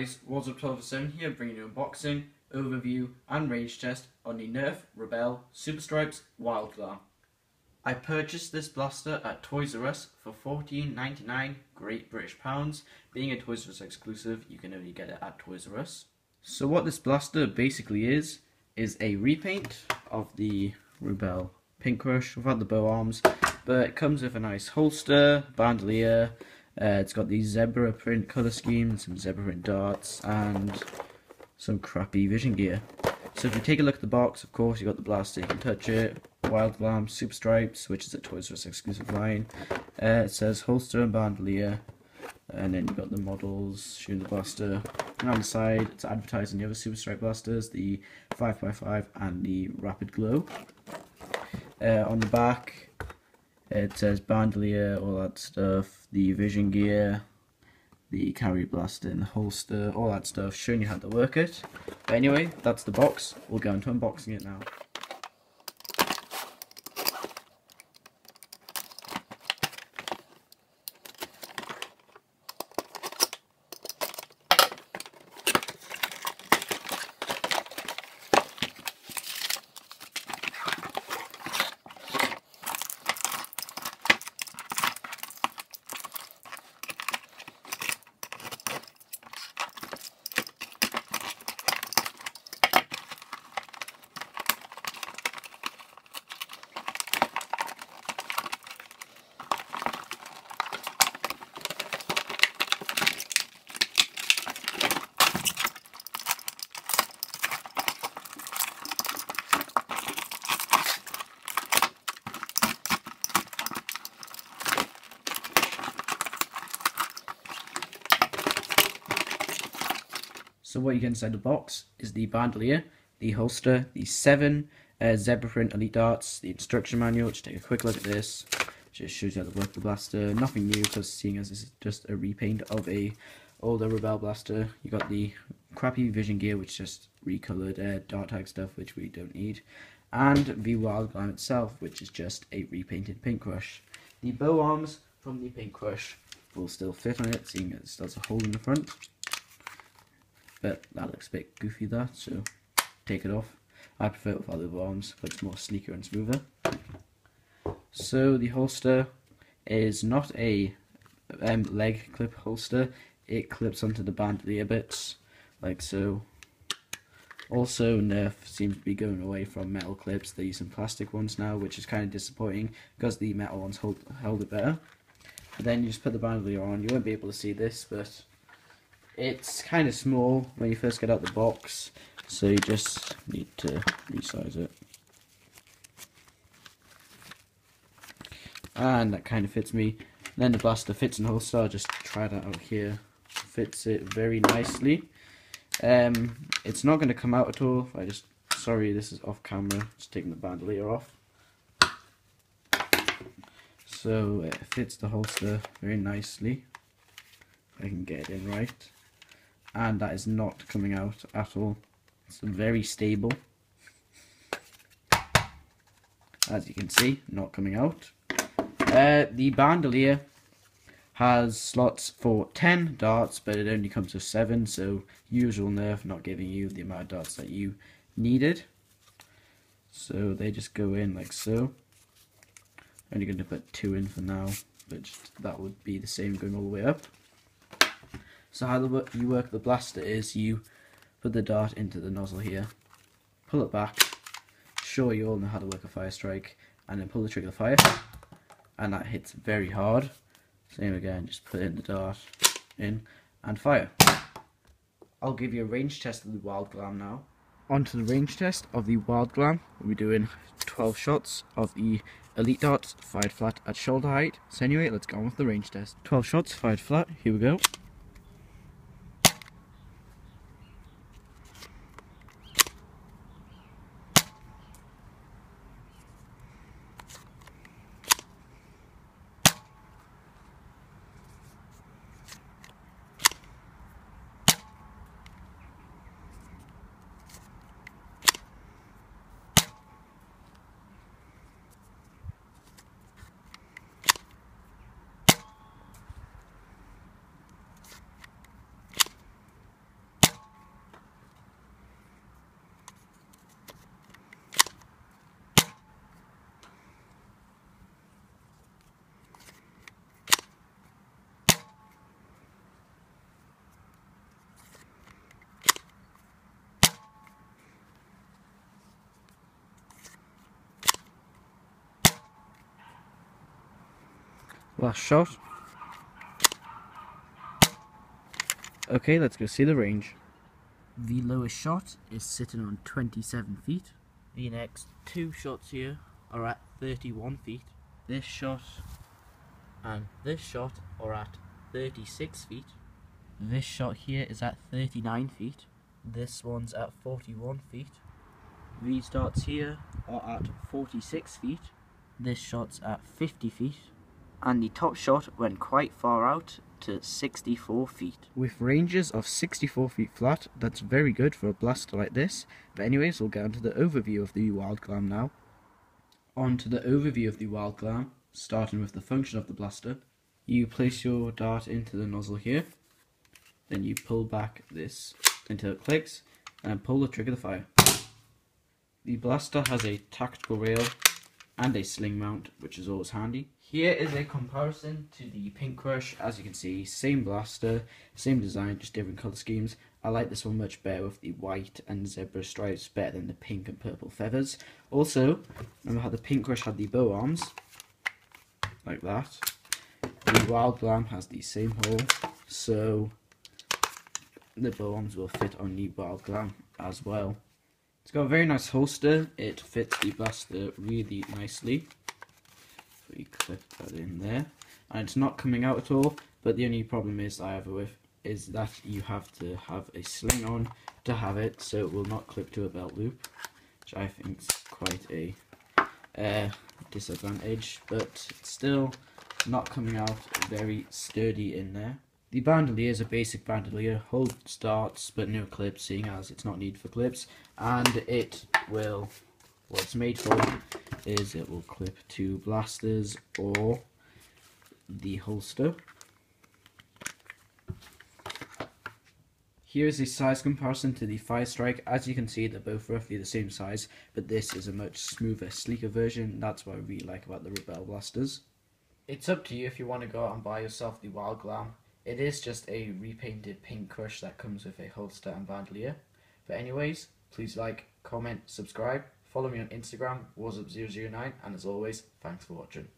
guys, Wazzup1207 here bringing you unboxing, overview and range test on the Nerf Rebelle Super Stripes Wild Glam. I purchased this blaster at Toys R Us for $14.99 Great British Pounds. Being a Toys R Us exclusive, you can only get it at Toys R Us. So what this blaster basically is, is a repaint of the Rebelle Pink Crush without the bow arms, but it comes with a nice holster, bandolier, uh, it's got the zebra print colour scheme, some zebra print darts, and some crappy vision gear. So if you take a look at the box, of course, you've got the blaster, you can touch it, Wild Glam Super Stripes, which is a Toys R Us exclusive line. Uh, it says holster and bandolier, and then you've got the models shooting the blaster. And on the side, it's advertising the other Super Stripe blasters, the 5x5 and the Rapid Glow. Uh, on the back, it says bandolier, all that stuff, the vision gear, the carry blaster and the holster, all that stuff, showing you how to work it. But anyway, that's the box. We'll go into unboxing it now. So what you get inside the box is the bandolier, the holster, the seven uh, zebra print elite darts, the instruction manual. Just take a quick look at this. Just shows you how to work the blaster. Nothing new, because seeing as this is just a repaint of a older Rebelle blaster. You got the crappy vision gear, which just recolored uh, dart tag stuff, which we don't need, and the Wild Glam itself, which is just a repainted Pink Crush. The bow arms from the Pink Crush will still fit on it, seeing as it has a hole in the front but that looks a bit goofy there, so take it off. I prefer it with other arms, but it's more sleeker and smoother. So the holster is not a um, leg clip holster, it clips onto the bandolier bits, like so. Also, Nerf seems to be going away from metal clips, they're using plastic ones now, which is kind of disappointing, because the metal ones hold, held it better. But then you just put the bandolier on, you won't be able to see this, but it's kind of small when you first get out the box, so you just need to resize it. And that kind of fits me. Then the blaster fits in the holster, I'll just try that out here. Fits it very nicely. Um, it's not going to come out at all. I just, sorry, this is off camera. Just taking the bandolier off. So it fits the holster very nicely. I can get it in right and that is not coming out at all. It's very stable. As you can see, not coming out. Uh, the bandolier has slots for 10 darts, but it only comes with 7, so usual nerf not giving you the amount of darts that you needed. So they just go in like so. Only going to put 2 in for now, but that would be the same going all the way up. So how the, you work the blaster is you put the dart into the nozzle here, pull it back, sure you all know how to work a fire strike, and then pull the trigger fire, and that hits very hard. Same again, just put in the dart in and fire. I'll give you a range test of the Wild Glam now. On to the range test of the Wild Glam. We'll be doing 12 shots of the Elite Darts fired flat at shoulder height. So anyway, let's go on with the range test. 12 shots fired flat, here we go. Last shot. Okay, let's go see the range. The lowest shot is sitting on 27 feet. The next two shots here are at 31 feet. This shot and this shot are at 36 feet. This shot here is at 39 feet. This one's at 41 feet. These darts here are at 46 feet. This shot's at 50 feet. And the top shot went quite far out to 64 feet. With ranges of 64 feet flat, that's very good for a blaster like this. But anyways, we'll get on to the overview of the Wild Glam now. On to the overview of the Wild Glam, starting with the function of the blaster. You place your dart into the nozzle here, then you pull back this until it clicks, and pull the trigger to fire. The blaster has a tactical rail and a sling mount, which is always handy. Here is a comparison to the Pink Crush. As you can see, same blaster, same design, just different colour schemes. I like this one much better with the white and zebra stripes better than the pink and purple feathers. Also, remember how the Pink Crush had the bow arms, like that. The Wild Glam has the same hole, so the bow arms will fit on the Wild Glam as well. It's got a very nice holster. It fits the blaster really nicely. So you clip that in there. And it's not coming out at all, but the only problem is I have with is that you have to have a sling on to have it so it will not clip to a belt loop, which I think is quite a uh, disadvantage, but still not coming out very sturdy in there. The bandolier is a basic bandolier, hold starts but no clips seeing as it's not needed for clips and it will, what it's made for is it will clip to blasters or the holster. Here is a size comparison to the Fire Strike. As you can see, they're both roughly the same size, but this is a much smoother, sleeker version. That's what I really like about the Rebelle blasters. It's up to you if you want to go out and buy yourself the Wild Glam. It is just a repainted Pink Crush that comes with a holster and bandolier. But anyways, please like, comment, subscribe, follow me on Instagram, warsup009, and as always, thanks for watching.